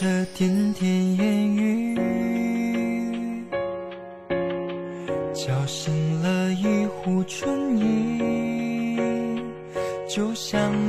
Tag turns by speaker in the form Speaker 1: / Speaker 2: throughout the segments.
Speaker 1: 这点点烟雨，叫醒了一壶春意，就像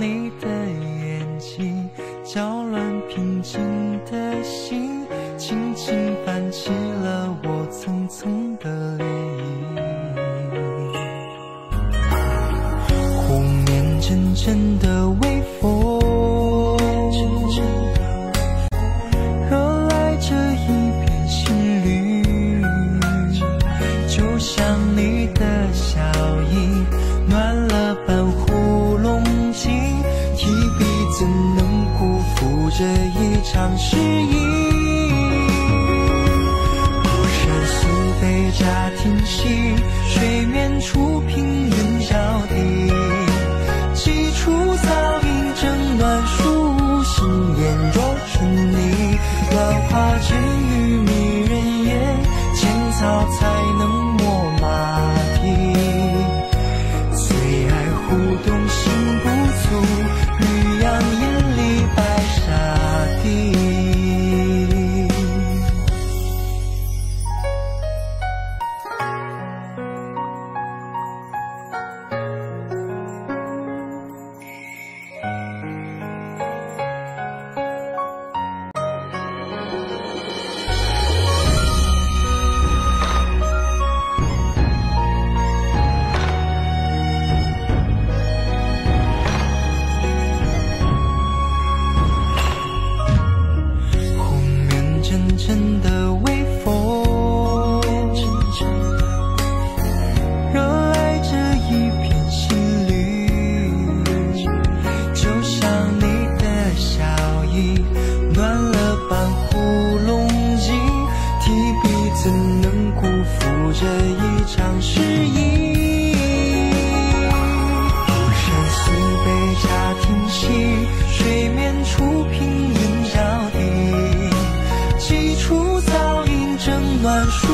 Speaker 1: 几处早莺正暖树，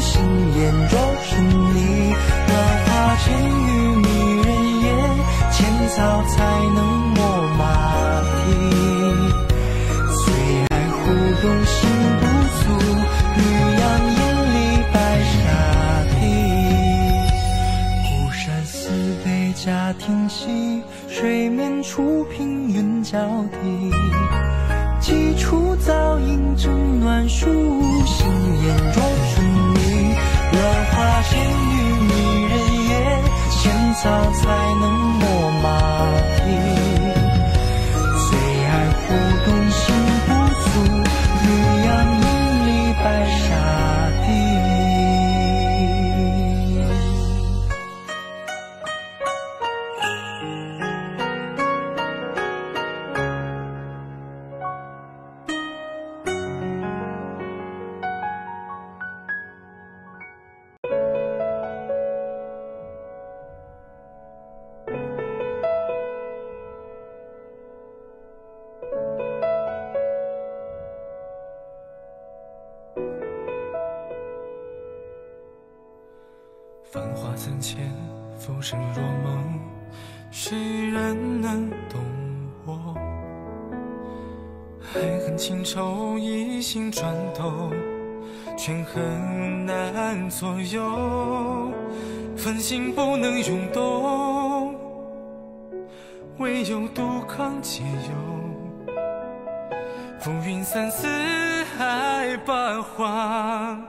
Speaker 1: 心烟若春泥。乱花渐欲迷人眼，浅草才能没马蹄。最爱互动心不足，绿杨眼里白沙堤。孤山寺北贾亭西，水面初平云脚低。几处正暖书，心烟
Speaker 2: 生若梦，谁人能懂我？爱恨情仇，一心转头，权衡难左右，分心不能涌动，唯有杜康解忧。浮云散，四海八荒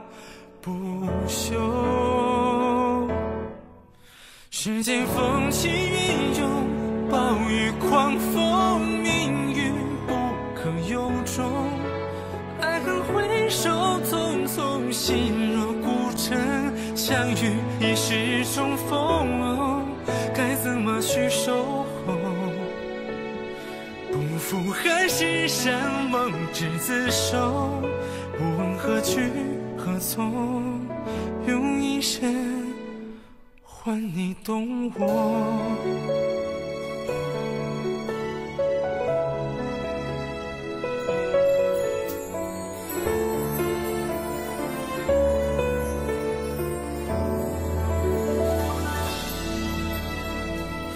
Speaker 2: 不休。世间风起云涌，暴雨狂风，命运不可由衷。爱恨回首，匆匆，心若孤城，相遇已是重逢，该怎么去守候？不负海誓山盟，执子手，不问何去何从，用一生。换你懂我。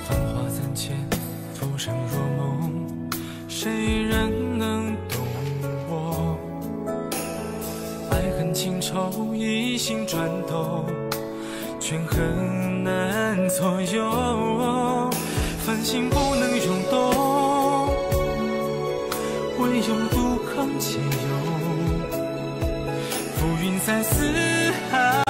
Speaker 2: 繁华三千，浮生若梦，谁人能懂我？
Speaker 1: 爱恨情仇，一心转动。却很难左右，繁星不能涌动，唯有杜康解忧，浮云在四海。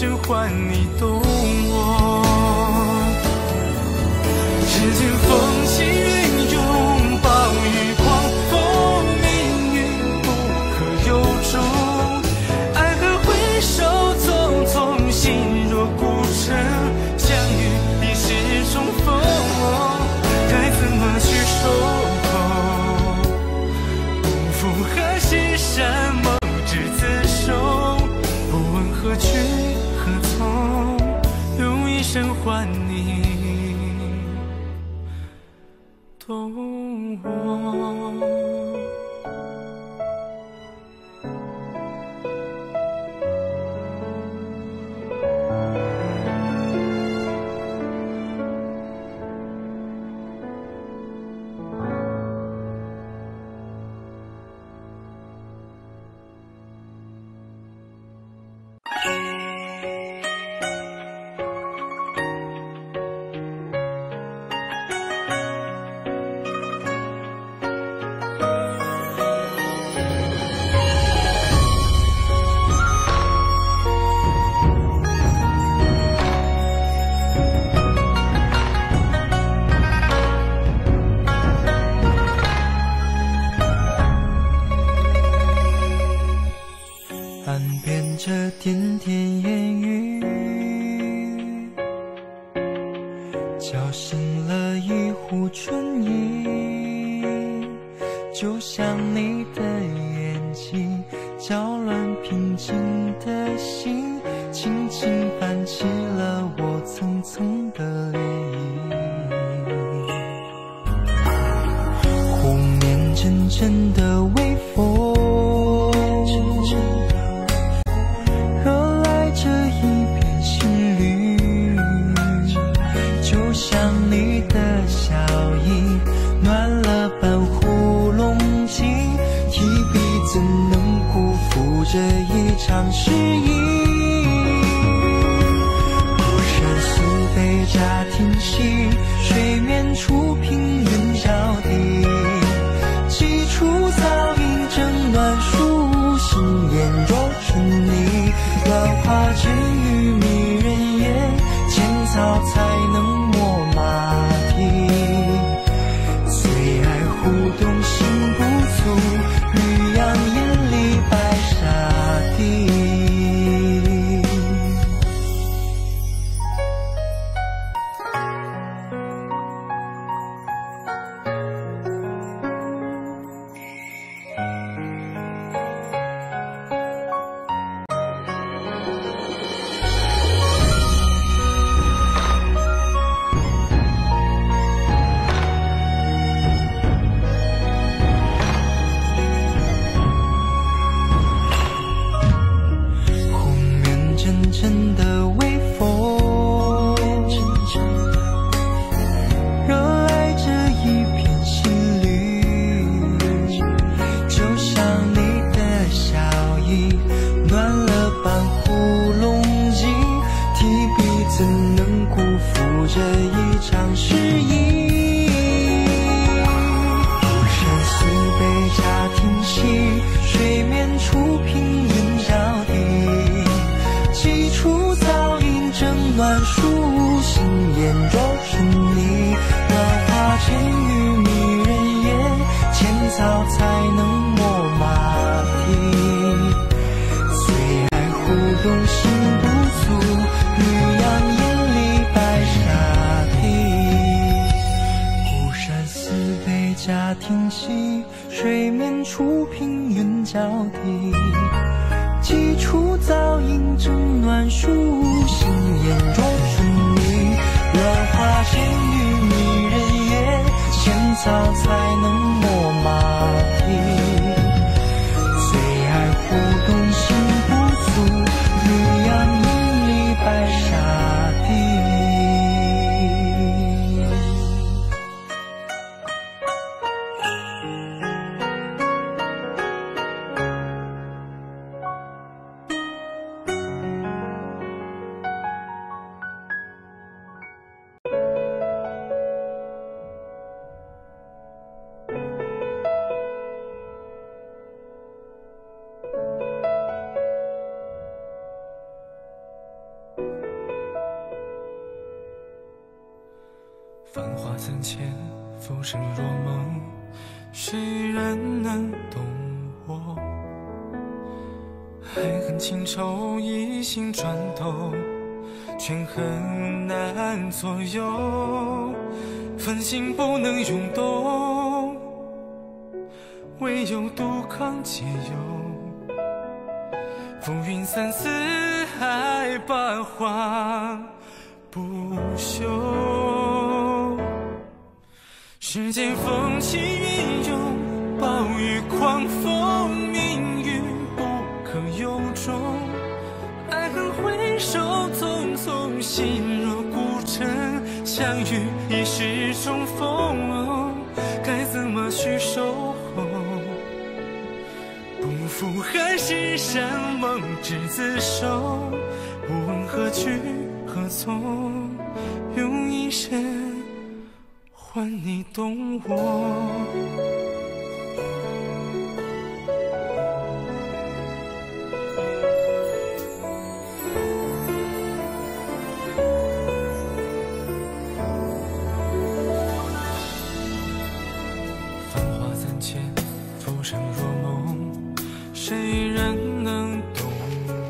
Speaker 1: 生还你懂我。声唤。岸边这点点烟雨。出草音正暖树新燕啄春泥乱花渐欲迷人眼浅草才能没马蹄最爱湖东行不足绿杨阴里白沙堤
Speaker 2: 孤山寺北
Speaker 1: 贾亭西水面初平云脚低正暖书，心眼若
Speaker 2: 前，浮生若梦，谁人能懂我？爱恨情仇，一心转斗，权衡难左右，分心不能涌动，唯有杜康解忧。浮云散，四海八荒不休。世间风起云涌，暴雨狂风，命运不可由衷。爱恨回首，匆匆，心若孤城，相遇已是重逢，该怎么去守候？不负海誓山盟，执子手，不问何去何从，用一生。换你懂我。繁华三千，浮生若梦，谁人能懂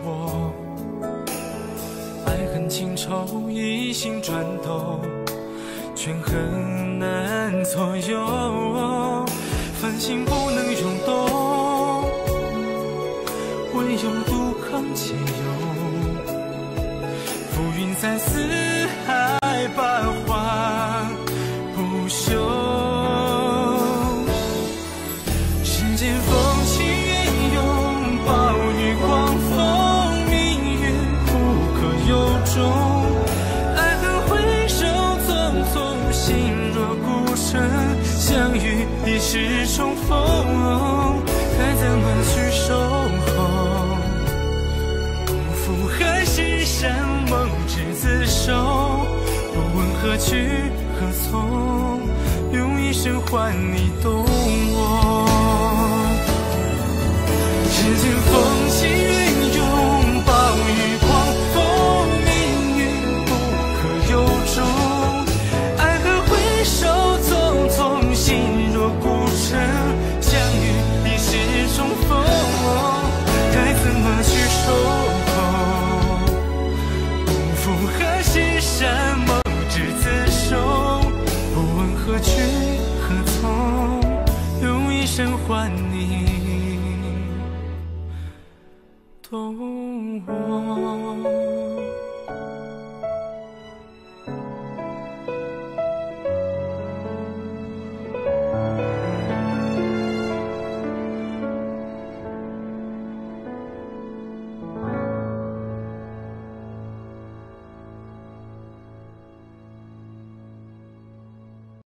Speaker 2: 我？爱恨情仇，一心转斗。却很难左右，繁星不能涌动，唯有杜康解忧。浮云散，四海换你懂我。世间换你。